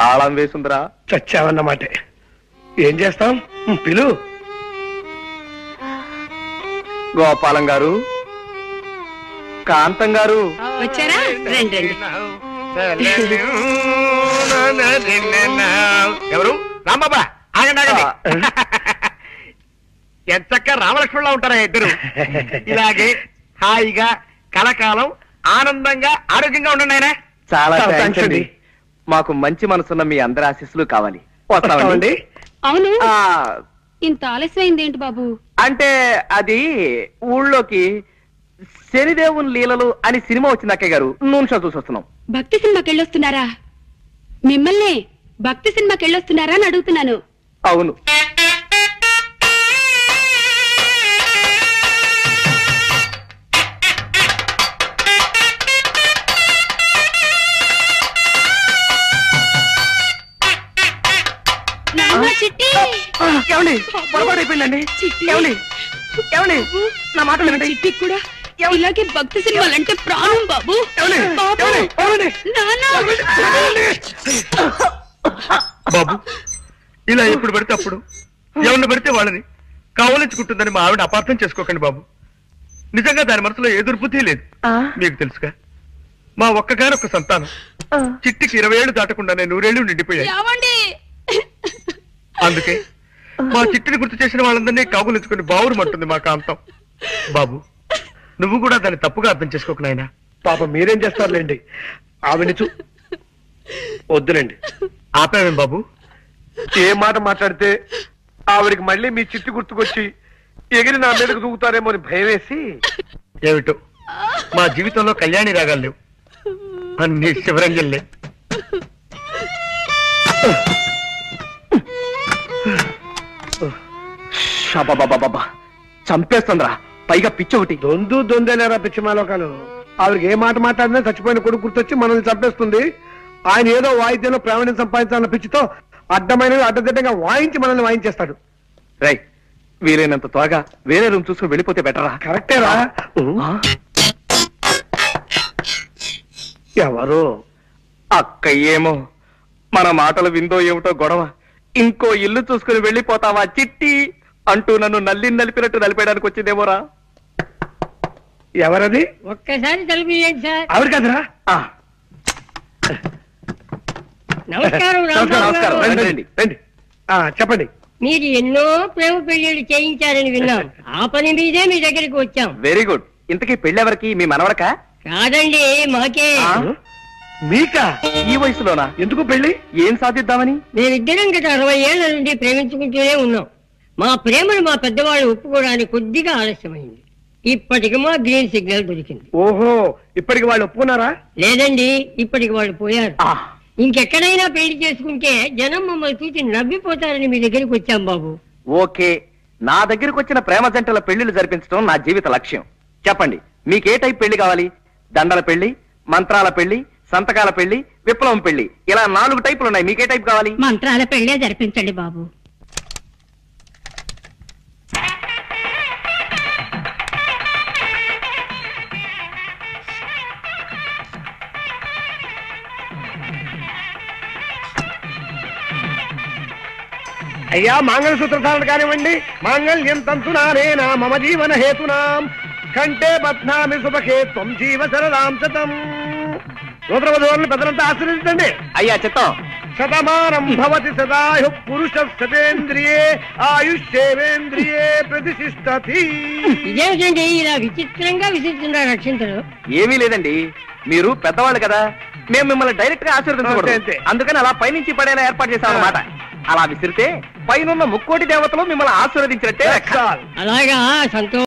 తాళం వేసుందిరా. చచ్చావన్నమాటే ఏం చేస్తాం? పిలు. గోపాలం గారు కాంతం గారు. వచ్చారా? రండి రండి. ఎవరు? రాంబాబా ఆగండి ఆగండి. ఎంతక్క రామలక్ష్మణులా ఉంటారా ఇద్దరు? ఇలాగే హాయిగా కలకాలం ఆనందంగా ఆరోగ్యంగా ఉండండి ఆయన చాలా అండి. అండి. మాకు మంచి మనసున్న మీ అందరి ఆశీస్సులు కావాలి. వస్తామండి. అవును. ఆ, ఇంత ఆలస్యమైంది ఏంటి బాబు? అంటే అది ఊళ్ళోకి శనిదేవుని లీలలు అని సినిమా వచ్చింది అక్కయ్య గారు. నూనె షో చూసి వస్తున్నాం. భక్తి సినిమాకి వెళ్ళొస్తున్నారా? మిమ్మల్ని భక్తి సినిమాకి వెళ్ళొస్తున్నారా అని అడుగుతున్నాను. అవును. ఏమండి? పొరపాటు అయిపోయిందండి. చిట్టి. ఏమండి? ఏమండి? నా మాట వినండి. చిట్టి కూడా ఇలాగే భక్తి సినిమాలంటే ప్రాణం బాబు? బాబు. ఇలా ఎప్పుడు పడితే అప్పుడు ఎవరిని పడితే వాళ్ళని కావలించుకుంటుందని మా ఆవిడ అపార్థం చేసుకోకండి బాబు. నిజంగా దాని మనసులో ఏ దుర్బుద్ధి లేదు. ఆ, మీకు తెలుసుగా. మా ఒక్కగానొక్క సంతానం. చిట్టికి ఇరవై ఏళ్ళు దాటకుండానే నూరేళ్ళు నిండిపోయాయి. అందుకే మా చిట్టిని గుర్తు చేసిన వాళ్ళందరినీ కాగులించుకుని బావురుమంటుంది మా కాంతం. బాబు నువ్వు కూడా దాన్ని తప్పుగా అర్థం చేసుకోకు నాయనా. పాప మీరేం చేస్తారులేండి. ఆవిడ చూ వద్దులేండి. ఆపావేం బాబు? ఏ మాట మాట్లాడితే ఆవిడికి మళ్ళీ మీ చిట్టు గుర్తుకొచ్చి ఎగిరి నా మీదకు దూకుతారేమో అని భయం వేసి ఏమిటో? మా జీవితంలో కళ్యాణి రాగాలు లేవు. అన్ని శివరంజన్లే షబాబాబాబా చంపేస్తుందిరా. పైగా పిచ్చి ఒకటి దొందు దొందేలేరా పిచ్చిమాలోకాలు. ఆవిడకి ఏ మాట మాట్లాడినా చచ్చిపోయిన కొడుకు గుర్తొచ్చి మనల్ని చంపేస్తుంది. ఆయన ఏదో వాయిద్యంలో ప్రావీణ్యం సంపాదించాలన్న పిచ్చితో అడ్డమైనవి అడ్డదిడ్డంగా వాయించి మనల్ని వాయించేస్తాడు. రై వీలైనంత త్వరగా వేరే రూమ్ చూసుకుని వెళ్ళిపోతే బెటరా కరెక్టేరా? ఎవరు? అక్క ఏమో మన మాటలు విందో ఏమిటో గొడవ. ఇంకో ఇల్లు చూసుకుని వెళ్ళిపోతావా చిట్టి? అంటూ నన్ను నల్లి నలిపినట్టు నలిపేయడానికి వచ్చిందేమోరా? ఎవరది? ఒక్కసారి తలుపు తీయండి సార్. ఆవిడ కదరా? ఆ, నమస్కారం నమస్కారం రాంబాబు నమస్కారం. గారు. రండి రండి రండి. ఆ, చెప్పండి. మీరు ఎన్నో ప్రేమ పెళ్ళిళ్ళు చేయించారని విన్నాం. ఆ పని మీదే మీ దగ్గరికి వచ్చాం. Very good. ఇంతకీ పెళ్ళెవరికి? మీ మనవడక కాదండి మాకే. ఆ? మీకా? ఈ వయసులోనా? ఎందుకు పెళ్ళి ఏం సాధిద్దామని? మేమిద్దరం గత అరవై ఏళ్ళ నుండి ప్రేమించుకుంటూనే ఉన్నాం. మా ప్రేమను మా పెద్దవాళ్ళు ఒప్పుకోవడానికి కొద్దిగా ఆలస్యమైంది. ఇప్పటికి మా గ్రీన్ సిగ్నల్ దొరికింది. ఓహో ఇప్పటికి వాళ్ళు ఒప్పుకున్నారా? లేదండి ఇప్పటికి వాళ్ళు పోయారు. ఇంకెక్కడైనా పెళ్ళి చేసుకుంటే జనం మమ్మల్ని చూసి నవ్విపోతారని మీ దగ్గరికి వచ్చాం బాబు. ఓకే నా దగ్గరకు వచ్చిన ప్రేమ జంటల పెళ్ళిళ్ళు జరిపించడం నా జీవిత లక్ష్యం. చెప్పండి మీకే టైప్ పెళ్ళి కావాలి? దండల పెళ్ళి మంత్రాల పెళ్ళి సంతకాల పెళ్ళి విప్లవం పెళ్ళి. ఇలా నాలుగు టైపులు ఉన్నాయి మీకే టైప్ కావాలి? మంత్రాల పెళ్ళే జరిపించండి బాబు. అయ్యా మాంగళ సూత్రధారణ కానివ్వండి. మాంగళ్యం తంతునానేనా మమ జీవన హేతునాం. కంటే బధ్నామి సుభకే త్వం జీవ సరదాం శతం. సూత్రవధువులను పెద్దలంతా ఆశీర్వదించండి. అయ్యా చిత్తం శతమానం భవతి సదాయు పురుష శతేంద్రియే ఆయుష్యేవేంద్రియే ప్రతిష్టతి ఇదేమిటండి ఇలా విచిత్రంగా విసిస్తున్నారు రక్షించరు ఏమీ లేదండి. మీరు పెద్దవాళ్ళు కదా. మేము మిమ్మల్ని డైరెక్ట్గా ఆశీర్వదించకూడదు. అందుకని అలా పైనుంచి పడేలా ఏర్పాటు చేశాం అన్నమాట అలా విసిరితే పైనున్న ముక్కోటి దేవతలు మిమ్మల్ని ఆశీర్వదించినట్టే లెక్క. అలాగా సంతో